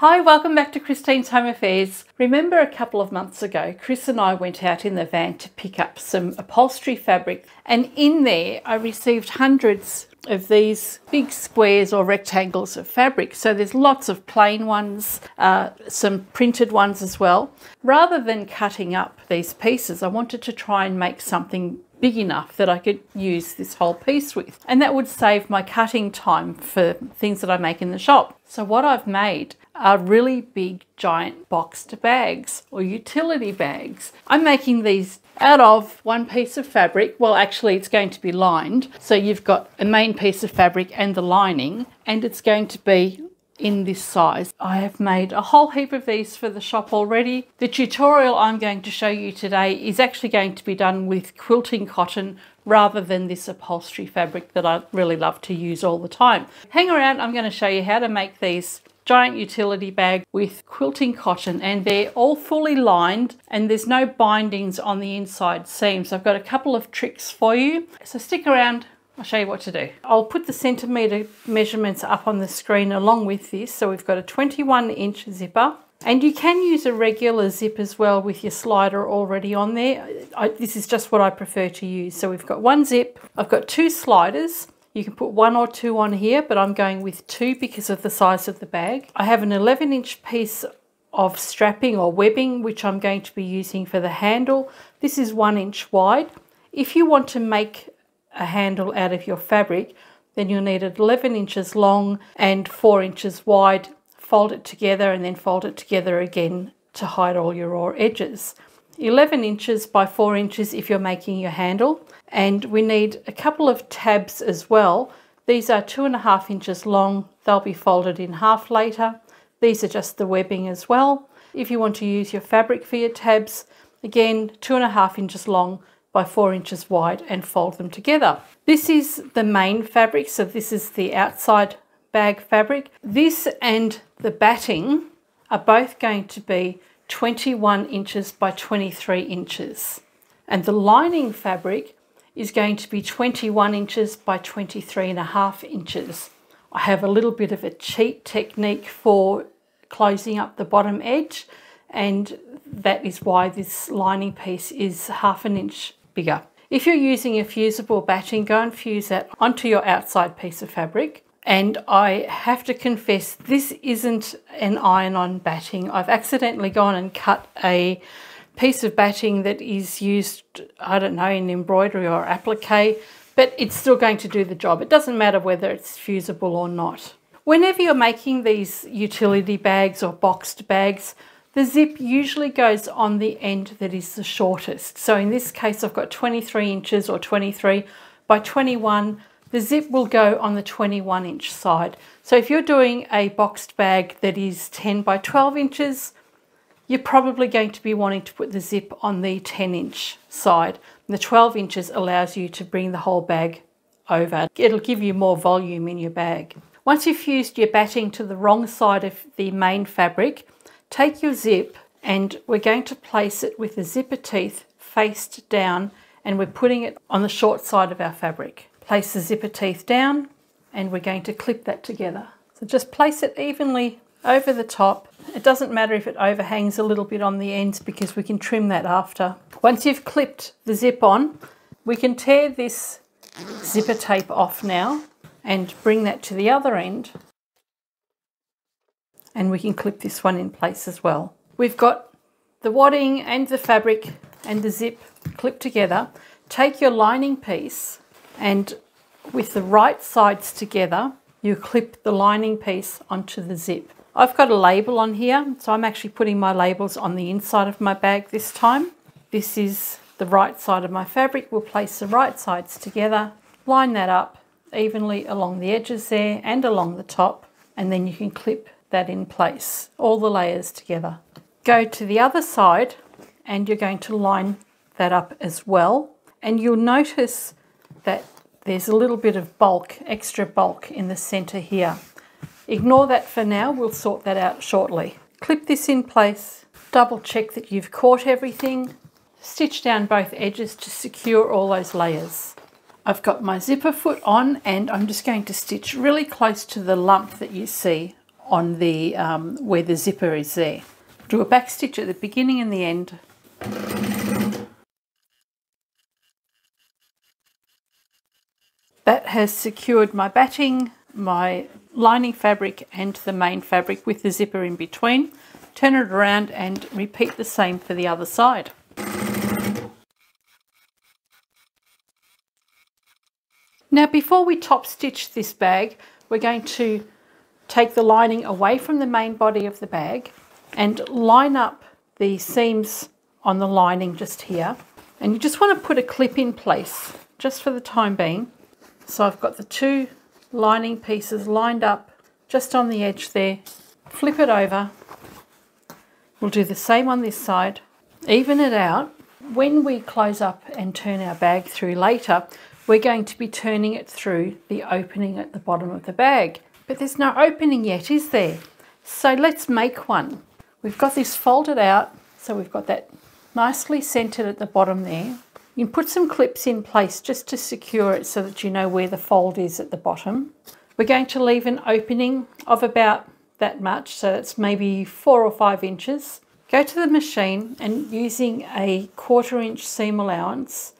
Hi, welcome back to Christine's Home Affairs. Remember a couple of months ago, Chris and I went out in the van to pick up some upholstery fabric, and in there I received hundreds of these big squares or rectangles of fabric. So there's lots of plain ones, uh, some printed ones as well. Rather than cutting up these pieces, I wanted to try and make something big enough that I could use this whole piece with. And that would save my cutting time for things that I make in the shop. So what I've made are really big giant boxed bags or utility bags. I'm making these out of one piece of fabric. Well, actually it's going to be lined. So you've got a main piece of fabric and the lining and it's going to be in this size. I have made a whole heap of these for the shop already. The tutorial I'm going to show you today is actually going to be done with quilting cotton rather than this upholstery fabric that I really love to use all the time. Hang around, I'm going to show you how to make these giant utility bag with quilting cotton and they're all fully lined and there's no bindings on the inside seams. I've got a couple of tricks for you. So stick around, I'll show you what to do. I'll put the centimetre measurements up on the screen along with this. So we've got a 21 inch zipper and you can use a regular zip as well with your slider already on there. I, this is just what I prefer to use. So we've got one zip, I've got two sliders. You can put one or two on here, but I'm going with two because of the size of the bag. I have an 11 inch piece of strapping or webbing, which I'm going to be using for the handle. This is one inch wide. If you want to make a handle out of your fabric, then you'll need it 11 inches long and 4 inches wide. Fold it together and then fold it together again to hide all your raw edges. 11 inches by 4 inches if you're making your handle. And we need a couple of tabs as well. These are two and a half inches long. They'll be folded in half later. These are just the webbing as well. If you want to use your fabric for your tabs, again, two and a half inches long, by four inches wide and fold them together. This is the main fabric, so this is the outside bag fabric. This and the batting are both going to be 21 inches by 23 inches. And the lining fabric is going to be 21 inches by 23 and a half inches. I have a little bit of a cheat technique for closing up the bottom edge and that is why this lining piece is half an inch bigger. If you're using a fusible batting, go and fuse that onto your outside piece of fabric. And I have to confess, this isn't an iron-on batting. I've accidentally gone and cut a piece of batting that is used, I don't know, in embroidery or applique, but it's still going to do the job. It doesn't matter whether it's fusible or not. Whenever you're making these utility bags or boxed bags, the zip usually goes on the end that is the shortest. So in this case, I've got 23 inches or 23 by 21. The zip will go on the 21 inch side. So if you're doing a boxed bag that is 10 by 12 inches, you're probably going to be wanting to put the zip on the 10 inch side. the 12 inches allows you to bring the whole bag over. It'll give you more volume in your bag. Once you've fused your batting to the wrong side of the main fabric, Take your zip and we're going to place it with the zipper teeth faced down and we're putting it on the short side of our fabric. Place the zipper teeth down and we're going to clip that together. So just place it evenly over the top. It doesn't matter if it overhangs a little bit on the ends because we can trim that after. Once you've clipped the zip on, we can tear this zipper tape off now and bring that to the other end and we can clip this one in place as well. We've got the wadding and the fabric and the zip clipped together. Take your lining piece and with the right sides together, you clip the lining piece onto the zip. I've got a label on here, so I'm actually putting my labels on the inside of my bag this time. This is the right side of my fabric. We'll place the right sides together, line that up evenly along the edges there and along the top, and then you can clip that in place, all the layers together. Go to the other side and you're going to line that up as well. And you'll notice that there's a little bit of bulk, extra bulk in the center here. Ignore that for now, we'll sort that out shortly. Clip this in place, double check that you've caught everything, stitch down both edges to secure all those layers. I've got my zipper foot on and I'm just going to stitch really close to the lump that you see on the um, where the zipper is there. Do a back stitch at the beginning and the end. That has secured my batting, my lining fabric and the main fabric with the zipper in between. Turn it around and repeat the same for the other side. Now before we top stitch this bag, we're going to take the lining away from the main body of the bag and line up the seams on the lining just here. And you just want to put a clip in place just for the time being. So I've got the two lining pieces lined up just on the edge there. Flip it over. We'll do the same on this side. Even it out. When we close up and turn our bag through later, we're going to be turning it through the opening at the bottom of the bag. But there's no opening yet, is there? So let's make one. We've got this folded out, so we've got that nicely centered at the bottom there. You can put some clips in place just to secure it so that you know where the fold is at the bottom. We're going to leave an opening of about that much, so it's maybe four or five inches. Go to the machine and using a quarter inch seam allowance,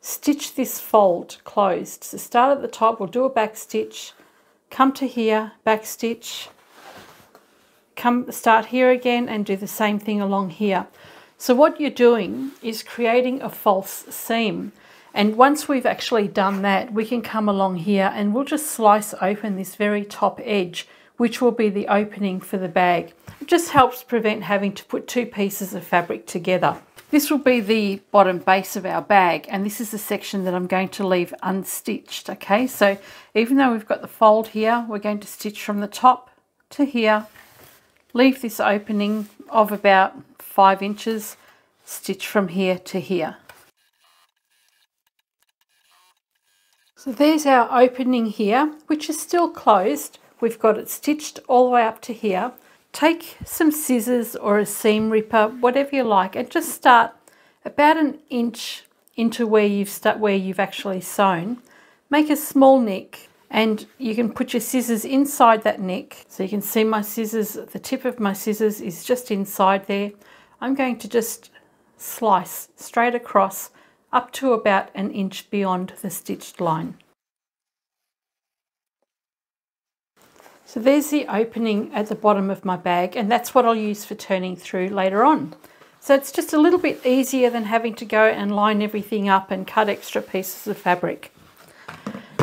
stitch this fold closed. So start at the top, we'll do a back stitch, come to here, back stitch, come start here again and do the same thing along here. So what you're doing is creating a false seam. And once we've actually done that, we can come along here and we'll just slice open this very top edge, which will be the opening for the bag. It just helps prevent having to put two pieces of fabric together. This will be the bottom base of our bag and this is the section that I'm going to leave unstitched. Okay, so even though we've got the fold here, we're going to stitch from the top to here, leave this opening of about five inches, stitch from here to here. So there's our opening here, which is still closed. We've got it stitched all the way up to here take some scissors or a seam ripper, whatever you like, and just start about an inch into where you've start where you've actually sewn. Make a small nick and you can put your scissors inside that nick. So you can see my scissors, the tip of my scissors is just inside there. I'm going to just slice straight across up to about an inch beyond the stitched line. So there's the opening at the bottom of my bag and that's what I'll use for turning through later on. So it's just a little bit easier than having to go and line everything up and cut extra pieces of fabric.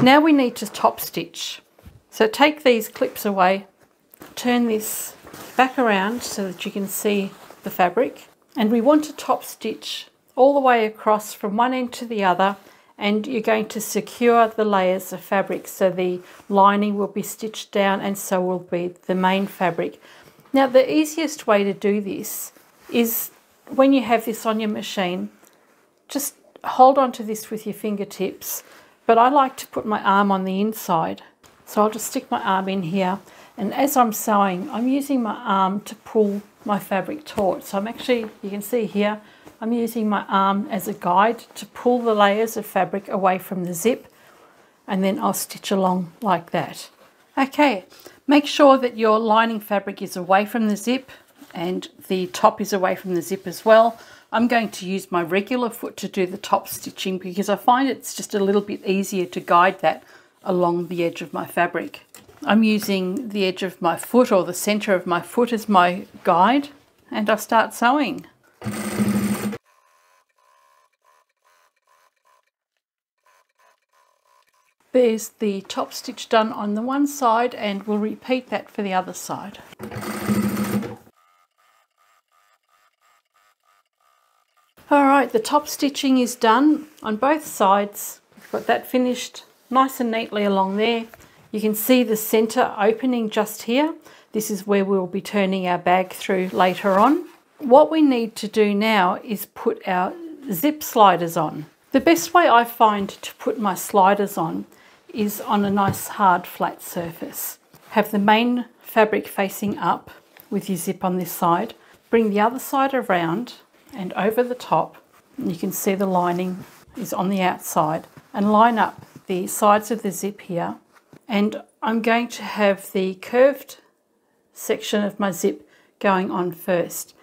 Now we need to top stitch. So take these clips away, turn this back around so that you can see the fabric and we want to top stitch all the way across from one end to the other and you're going to secure the layers of fabric so the lining will be stitched down and so will be the main fabric. Now the easiest way to do this is when you have this on your machine, just hold on to this with your fingertips, but I like to put my arm on the inside. So I'll just stick my arm in here and as I'm sewing, I'm using my arm to pull my fabric taut. So I'm actually, you can see here, I'm using my arm as a guide to pull the layers of fabric away from the zip and then I'll stitch along like that. Okay, make sure that your lining fabric is away from the zip and the top is away from the zip as well. I'm going to use my regular foot to do the top stitching because I find it's just a little bit easier to guide that along the edge of my fabric. I'm using the edge of my foot or the center of my foot as my guide and I start sewing. There's the top stitch done on the one side and we'll repeat that for the other side. Alright, the top stitching is done on both sides. We've got that finished nice and neatly along there. You can see the centre opening just here. This is where we'll be turning our bag through later on. What we need to do now is put our zip sliders on. The best way I find to put my sliders on is on a nice hard flat surface. Have the main fabric facing up with your zip on this side. Bring the other side around and over the top. You can see the lining is on the outside and line up the sides of the zip here. And I'm going to have the curved section of my zip going on first.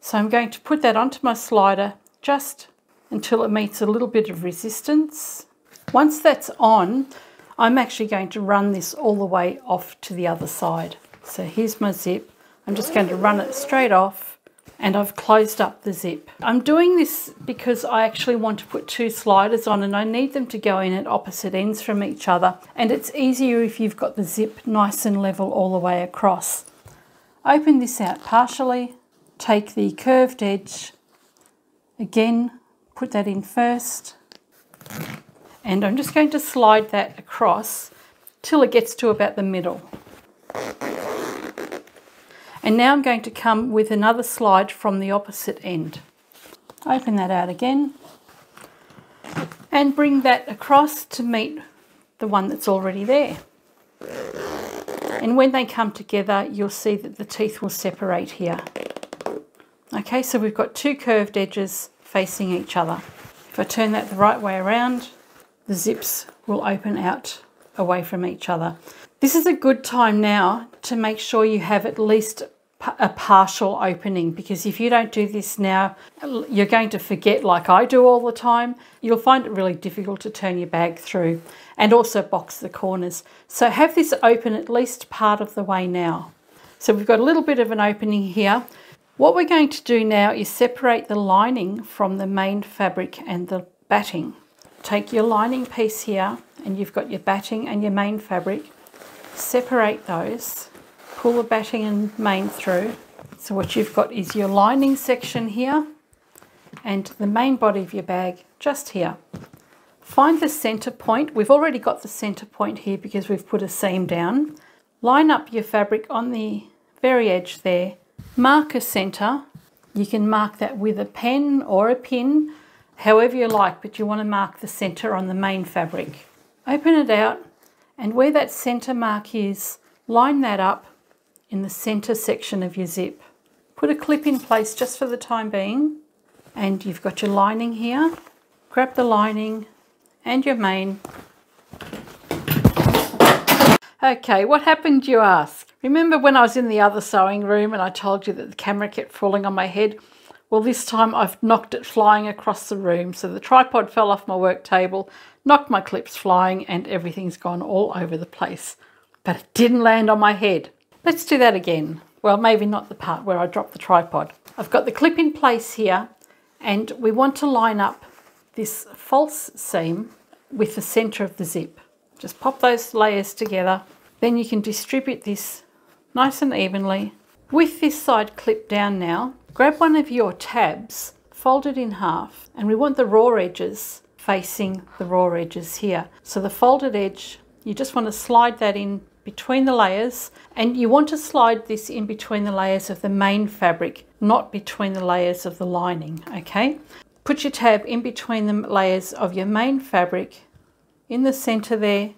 So I'm going to put that onto my slider just until it meets a little bit of resistance. Once that's on, I'm actually going to run this all the way off to the other side. So here's my zip. I'm just going to run it straight off and I've closed up the zip. I'm doing this because I actually want to put two sliders on and I need them to go in at opposite ends from each other and it's easier if you've got the zip nice and level all the way across. Open this out partially, take the curved edge, again put that in first and I'm just going to slide that across till it gets to about the middle. And now I'm going to come with another slide from the opposite end. Open that out again and bring that across to meet the one that's already there. And when they come together, you'll see that the teeth will separate here. Okay, so we've got two curved edges facing each other. If I turn that the right way around, the zips will open out away from each other. This is a good time now to make sure you have at least a partial opening because if you don't do this now, you're going to forget like I do all the time. You'll find it really difficult to turn your bag through and also box the corners. So have this open at least part of the way now. So we've got a little bit of an opening here. What we're going to do now is separate the lining from the main fabric and the batting take your lining piece here and you've got your batting and your main fabric, separate those, pull the batting and main through. So what you've got is your lining section here and the main body of your bag just here. Find the center point. We've already got the center point here because we've put a seam down. Line up your fabric on the very edge there. Mark a center. You can mark that with a pen or a pin however you like, but you want to mark the center on the main fabric. Open it out and where that center mark is, line that up in the center section of your zip. Put a clip in place just for the time being and you've got your lining here. Grab the lining and your main. Okay, what happened you ask? Remember when I was in the other sewing room and I told you that the camera kept falling on my head? Well, this time I've knocked it flying across the room. So the tripod fell off my work table, knocked my clips flying, and everything's gone all over the place. But it didn't land on my head. Let's do that again. Well, maybe not the part where I dropped the tripod. I've got the clip in place here, and we want to line up this false seam with the center of the zip. Just pop those layers together. Then you can distribute this nice and evenly. With this side clipped down now, Grab one of your tabs, fold it in half, and we want the raw edges facing the raw edges here. So the folded edge, you just want to slide that in between the layers and you want to slide this in between the layers of the main fabric, not between the layers of the lining, okay? Put your tab in between the layers of your main fabric in the center there,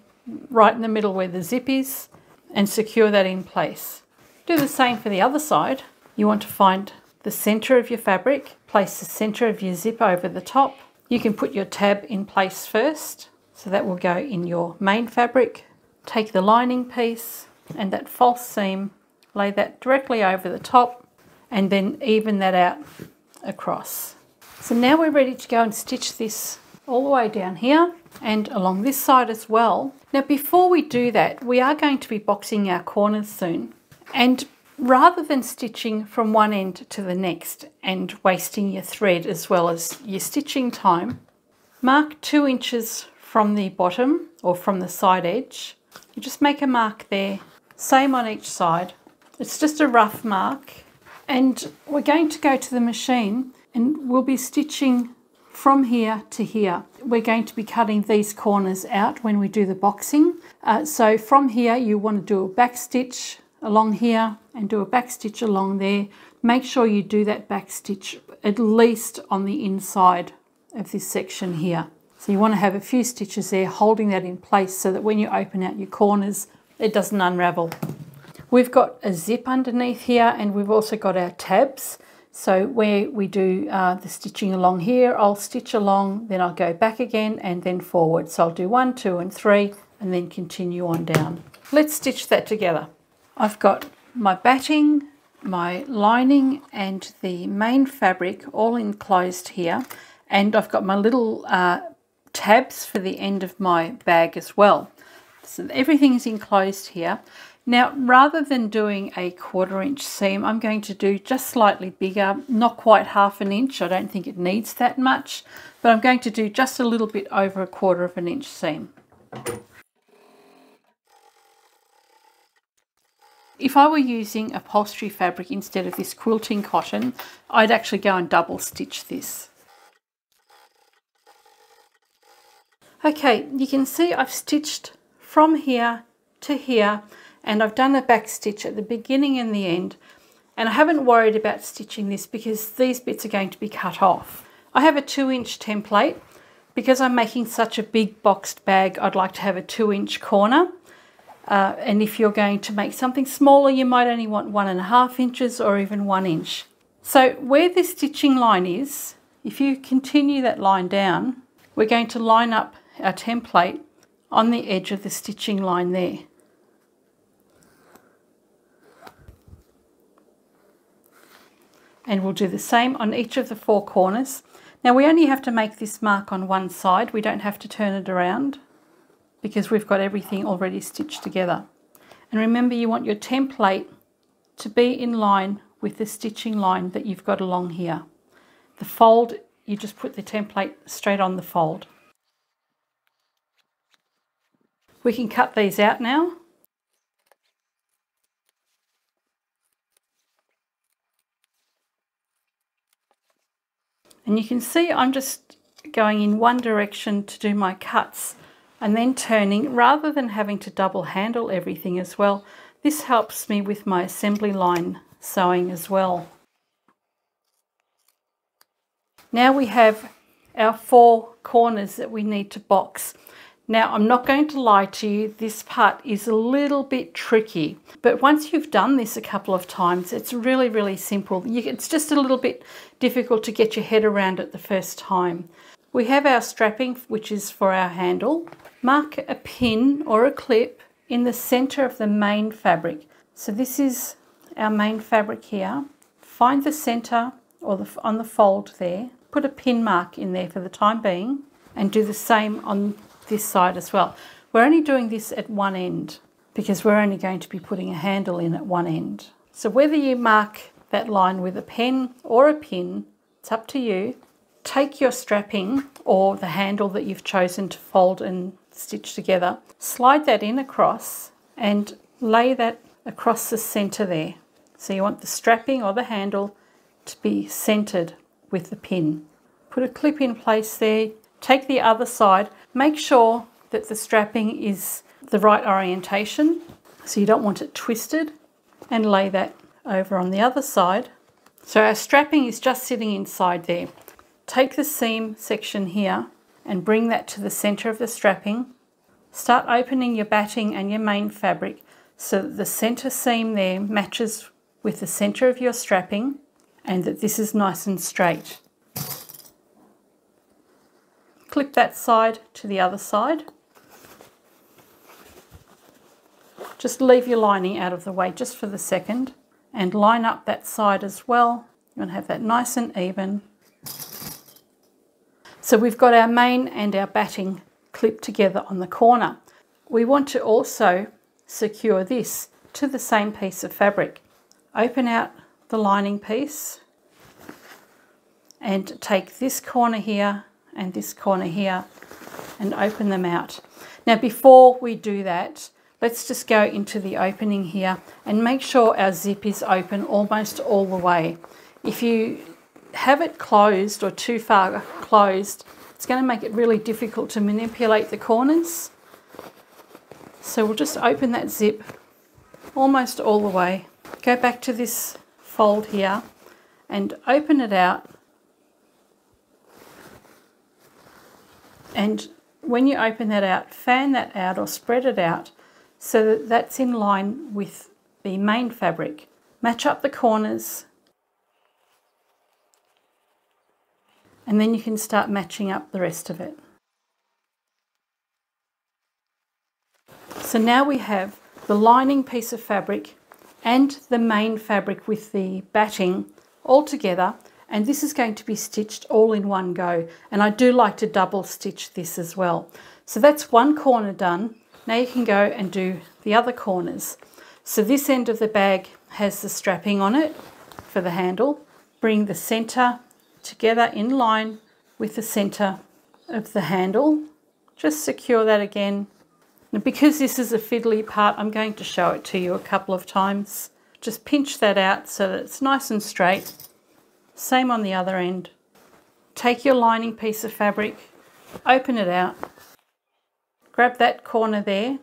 right in the middle where the zip is, and secure that in place. Do the same for the other side. You want to find the center of your fabric. Place the center of your zip over the top. You can put your tab in place first. So that will go in your main fabric. Take the lining piece and that false seam, lay that directly over the top and then even that out across. So now we're ready to go and stitch this all the way down here and along this side as well. Now before we do that, we are going to be boxing our corners soon. And Rather than stitching from one end to the next and wasting your thread as well as your stitching time, mark two inches from the bottom or from the side edge. You just make a mark there, same on each side. It's just a rough mark and we're going to go to the machine and we'll be stitching from here to here. We're going to be cutting these corners out when we do the boxing. Uh, so from here you want to do a back stitch along here and do a back stitch along there. Make sure you do that back stitch at least on the inside of this section here. So you want to have a few stitches there holding that in place so that when you open out your corners it doesn't unravel. We've got a zip underneath here and we've also got our tabs. So where we do uh, the stitching along here, I'll stitch along, then I'll go back again and then forward. So I'll do one, two and three and then continue on down. Let's stitch that together. I've got my batting, my lining and the main fabric all enclosed here and I've got my little uh, tabs for the end of my bag as well. So everything is enclosed here. Now, rather than doing a quarter inch seam, I'm going to do just slightly bigger, not quite half an inch. I don't think it needs that much, but I'm going to do just a little bit over a quarter of an inch seam. If I were using upholstery fabric instead of this quilting cotton, I'd actually go and double stitch this. Okay, you can see I've stitched from here to here and I've done a back stitch at the beginning and the end and I haven't worried about stitching this because these bits are going to be cut off. I have a two inch template because I'm making such a big boxed bag I'd like to have a two inch corner uh, and if you're going to make something smaller you might only want one and a half inches or even one inch. So where this stitching line is, if you continue that line down, we're going to line up our template on the edge of the stitching line there. And we'll do the same on each of the four corners. Now we only have to make this mark on one side, we don't have to turn it around because we've got everything already stitched together. And remember you want your template to be in line with the stitching line that you've got along here. The fold, you just put the template straight on the fold. We can cut these out now. And you can see I'm just going in one direction to do my cuts and then turning rather than having to double handle everything as well. This helps me with my assembly line sewing as well. Now we have our four corners that we need to box. Now, I'm not going to lie to you, this part is a little bit tricky, but once you've done this a couple of times, it's really, really simple. it's just a little bit difficult to get your head around it the first time. We have our strapping, which is for our handle. Mark a pin or a clip in the center of the main fabric. So this is our main fabric here. Find the center or the, on the fold there. Put a pin mark in there for the time being and do the same on this side as well. We're only doing this at one end because we're only going to be putting a handle in at one end. So whether you mark that line with a pen or a pin, it's up to you. Take your strapping or the handle that you've chosen to fold and stitch together, slide that in across and lay that across the center there. So you want the strapping or the handle to be centered with the pin. Put a clip in place there, take the other side, Make sure that the strapping is the right orientation, so you don't want it twisted, and lay that over on the other side. So our strapping is just sitting inside there. Take the seam section here and bring that to the center of the strapping. Start opening your batting and your main fabric so that the center seam there matches with the center of your strapping and that this is nice and straight clip that side to the other side. Just leave your lining out of the way just for the second and line up that side as well. You want to have that nice and even. So we've got our main and our batting clipped together on the corner. We want to also secure this to the same piece of fabric. Open out the lining piece and take this corner here and this corner here and open them out. Now before we do that, let's just go into the opening here and make sure our zip is open almost all the way. If you have it closed or too far closed, it's going to make it really difficult to manipulate the corners. So we'll just open that zip almost all the way. Go back to this fold here and open it out And when you open that out, fan that out or spread it out so that that's in line with the main fabric. Match up the corners and then you can start matching up the rest of it. So now we have the lining piece of fabric and the main fabric with the batting all together and this is going to be stitched all in one go and I do like to double stitch this as well. So that's one corner done. Now you can go and do the other corners. So this end of the bag has the strapping on it for the handle. Bring the centre together in line with the centre of the handle. Just secure that again. And because this is a fiddly part, I'm going to show it to you a couple of times. Just pinch that out so that it's nice and straight. Same on the other end. Take your lining piece of fabric, open it out, grab that corner there,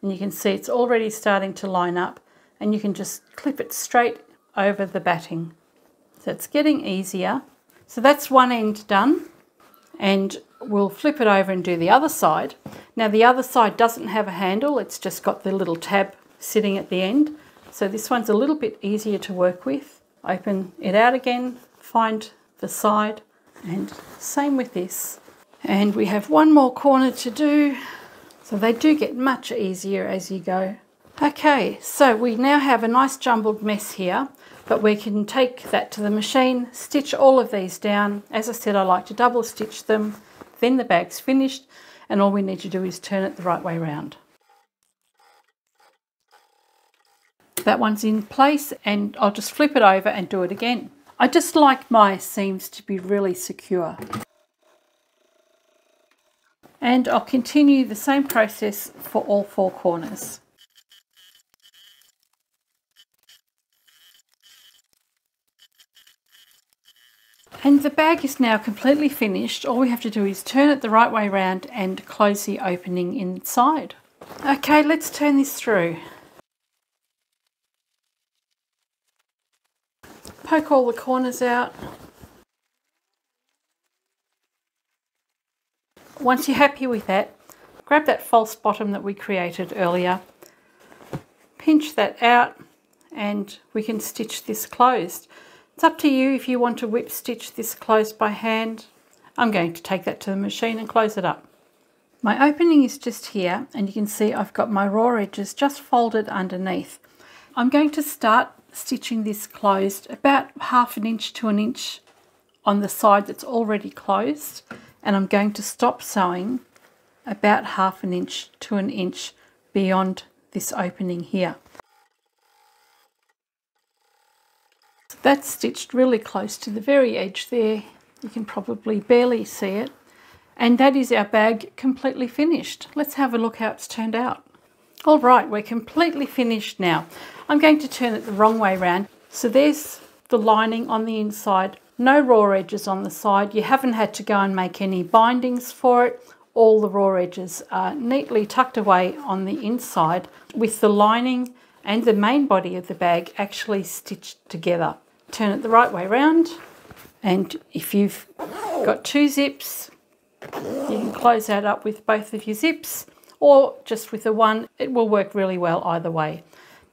and you can see it's already starting to line up, and you can just clip it straight over the batting. So it's getting easier. So that's one end done, and we'll flip it over and do the other side. Now the other side doesn't have a handle, it's just got the little tab sitting at the end. So this one's a little bit easier to work with. Open it out again, find the side and same with this. And we have one more corner to do. So they do get much easier as you go. Okay, so we now have a nice jumbled mess here, but we can take that to the machine, stitch all of these down. As I said, I like to double stitch them, then the bag's finished, and all we need to do is turn it the right way around. That one's in place, and I'll just flip it over and do it again. I just like my seams to be really secure. And I'll continue the same process for all four corners. And the bag is now completely finished. All we have to do is turn it the right way around and close the opening inside. Okay, let's turn this through. poke all the corners out. Once you're happy with that, grab that false bottom that we created earlier, pinch that out and we can stitch this closed. It's up to you if you want to whip stitch this closed by hand. I'm going to take that to the machine and close it up. My opening is just here and you can see I've got my raw edges just folded underneath. I'm going to start stitching this closed about half an inch to an inch on the side that's already closed and I'm going to stop sewing about half an inch to an inch beyond this opening here. That's stitched really close to the very edge there. You can probably barely see it. And that is our bag completely finished. Let's have a look how it's turned out. All right, we're completely finished now. I'm going to turn it the wrong way around. So there's the lining on the inside, no raw edges on the side. You haven't had to go and make any bindings for it. All the raw edges are neatly tucked away on the inside with the lining and the main body of the bag actually stitched together. Turn it the right way around and if you've got two zips, you can close that up with both of your zips or just with the one. It will work really well either way.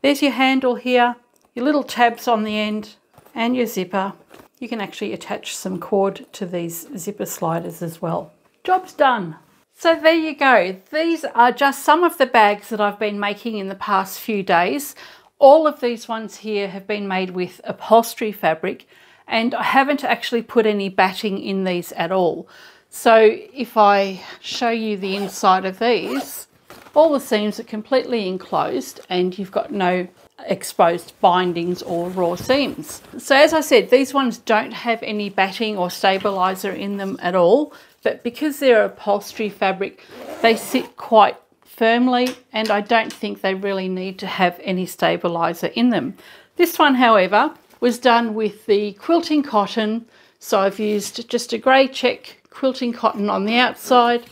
There's your handle here, your little tabs on the end and your zipper. You can actually attach some cord to these zipper sliders as well. Job's done. So there you go. These are just some of the bags that I've been making in the past few days. All of these ones here have been made with upholstery fabric and I haven't actually put any batting in these at all. So if I show you the inside of these, all the seams are completely enclosed and you've got no exposed bindings or raw seams. So as I said, these ones don't have any batting or stabilizer in them at all, but because they're upholstery fabric, they sit quite firmly and I don't think they really need to have any stabilizer in them. This one, however, was done with the quilting cotton. So I've used just a grey check quilting cotton on the outside.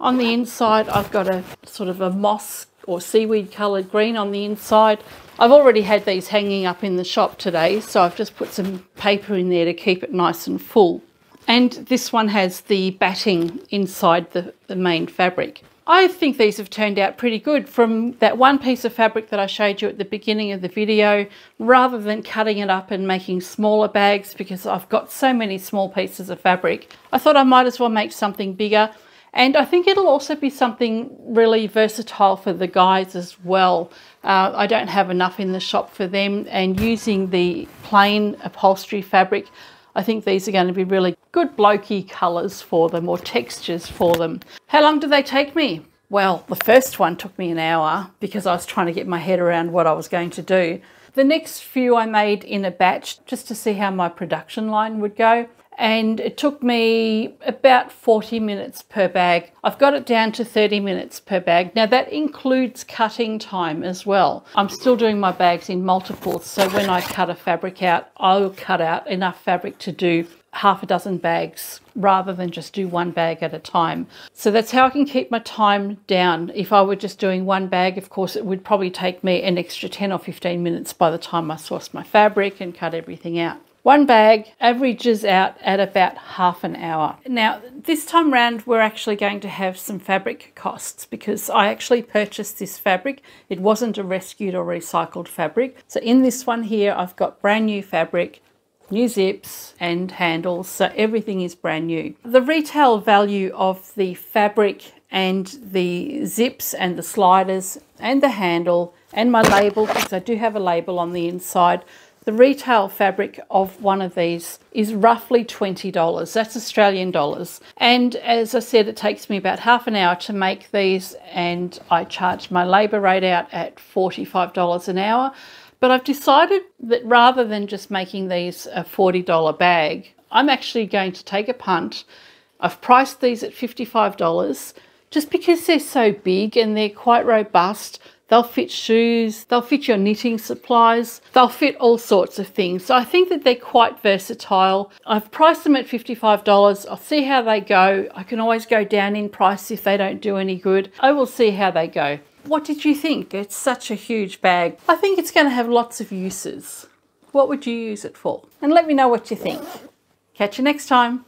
On the inside, I've got a sort of a moss or seaweed coloured green on the inside. I've already had these hanging up in the shop today, so I've just put some paper in there to keep it nice and full. And this one has the batting inside the, the main fabric. I think these have turned out pretty good from that one piece of fabric that I showed you at the beginning of the video rather than cutting it up and making smaller bags because I've got so many small pieces of fabric. I thought I might as well make something bigger And I think it'll also be something really versatile for the guys as well. Uh, I don't have enough in the shop for them and using the plain upholstery fabric, I think these are going to be really good blokey colours for them or textures for them. How long did they take me? Well, the first one took me an hour because I was trying to get my head around what I was going to do. The next few I made in a batch just to see how my production line would go and it took me about 40 minutes per bag. I've got it down to 30 minutes per bag. Now that includes cutting time as well. I'm still doing my bags in multiples, so when I cut a fabric out, I'll cut out enough fabric to do half a dozen bags rather than just do one bag at a time. So that's how I can keep my time down. If I were just doing one bag, of course, it would probably take me an extra 10 or 15 minutes by the time I source my fabric and cut everything out. One bag averages out at about half an hour. Now, this time round, we're actually going to have some fabric costs because I actually purchased this fabric. It wasn't a rescued or recycled fabric. So in this one here, I've got brand new fabric, new zips and handles, so everything is brand new. The retail value of the fabric and the zips and the sliders and the handle and my label, because I do have a label on the inside, the retail fabric of one of these is roughly $20. That's Australian dollars. And as I said, it takes me about half an hour to make these and I charge my labour rate out at $45 an hour. But I've decided that rather than just making these a $40 bag, I'm actually going to take a punt. I've priced these at $55 just because they're so big and they're quite robust. They'll fit shoes, they'll fit your knitting supplies, they'll fit all sorts of things. So I think that they're quite versatile. I've priced them at $55. I'll see how they go. I can always go down in price if they don't do any good. I will see how they go. What did you think? It's such a huge bag. I think it's going to have lots of uses. What would you use it for? And let me know what you think. Catch you next time.